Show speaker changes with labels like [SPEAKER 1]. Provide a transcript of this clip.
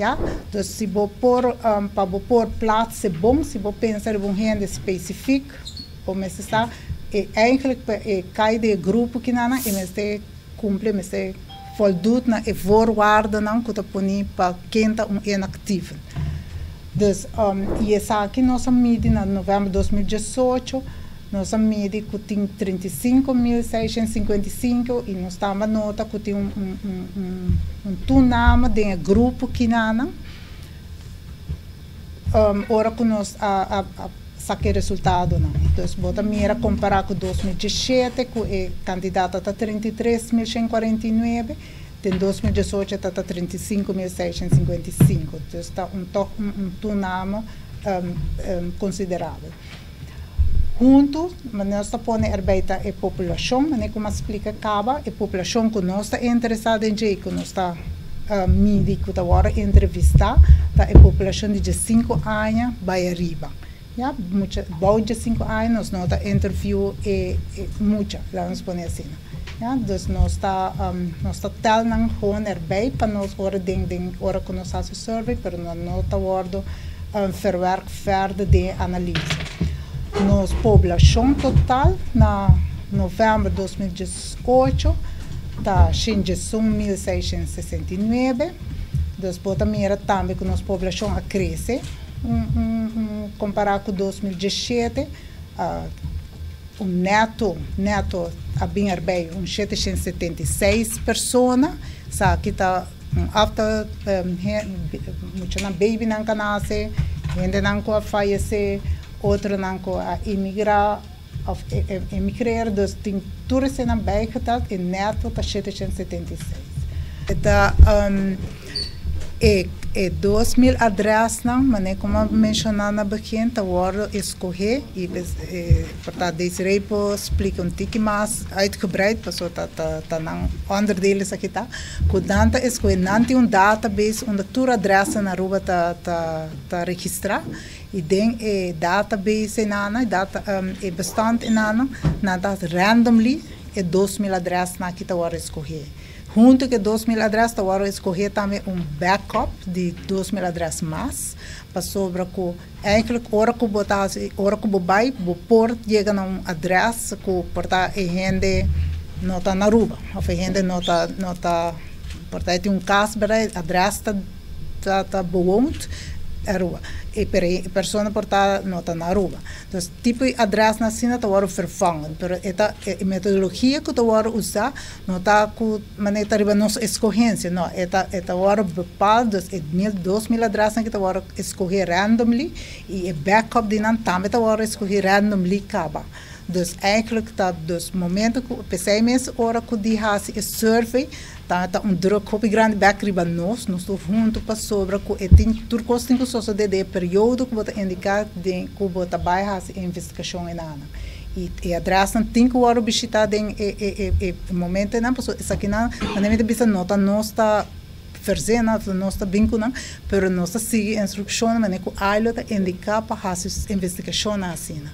[SPEAKER 1] Ja? Então, se vou pôr, um, para vou pôr plato, se bom, se vou pensar em um rende específico, como é que está, e é cai de grupo que não, e me cumpre, me voldoet na e voorwaarden aan kunt opnieuw pa kenta om inactief. Dus um, e essa aqui nossa medida na novembro de 2018 nossa médico tem 35.655 e nós estamos nota que tem um, um, um, um tunama de um grupo que nana. Um, ora que nós a, a, a saque resultado não. Então, bota mira comparar com 2017, que é candidata está 33.149, em 2018 está 35.655. Então, está um, um, um tunama um, um, considerável junto, nós pondo arbeita a população, mas como explica acaba, a população que nós está interessada em que nós está uh, medir que agora entrevistar, tá a população de 5 anos vai arriba. Ja, mucha, bom de 5 anos, nós está interview e, e muita, vamos pôr assim. Ja, dus nós está um, nós está telnang gewoon erbij para nós ora ding ding ora que nós fazemos survey, pero nós está worden um, verwerk verder de analise nos população total na novembro de 2018 está 1.669 depois também era também que nossa população a cresce um, um, um, comparado com 2017 uh, o neto neto a bem um 776 pessoas que está um, um, muito na baby não nasce ainda não falecer outro não a imigrar of emigrar dus tem toeren zijn bijgeteld in netto para 776. Eta um, e, e 2000 adresas não, mas é como mencionar na begin, agora escolher e, e portanto deze repo explica um tique mais uitgebreid, passo tá tá tá não onderdelen aqui tá, kudanta escolher nanti um database onde toda adressa na rua tá tá tá registrar e den e database nana, data um, e nana, na dat randomly e 2000 adresas na kita agora escolher. Junto com 2000 adresas, agora escolher também um backup de 2000 adresas mais, para sobre que eigenlijk hora que botar, hora que vai, o port chega a um adressa que porta e gente não está na rua, ou gente não está, não está, portanto, tem um caso, a adressa está tá, tá a rua e per persona portar nota na rua. Então, tipo de adresse na sina tá agora vervangen, pero esta a metodologia que tá agora usar não está com maneira de nossa escorrência, não, esta esta agora bepaldo é mil, dois mil adresses que tá agora escorrer randomly e backup de não também tá agora escorrer randomly acaba. Dus eigenlijk dat dus momenten hora que de hasi e survey tá tá um druk op grande backry ba nós nós tô junto para sobre que e tem tur costing que só de de período que bota indicar de que bota vai hasi investigação em ana e e atrás não tem que o hora visitar den e e e momento não posso isso aqui não na minha vista nota nós tá verzena de nossa vincula, pero nossa sigue instrução, mas que tá indicar para fazer investigação assim.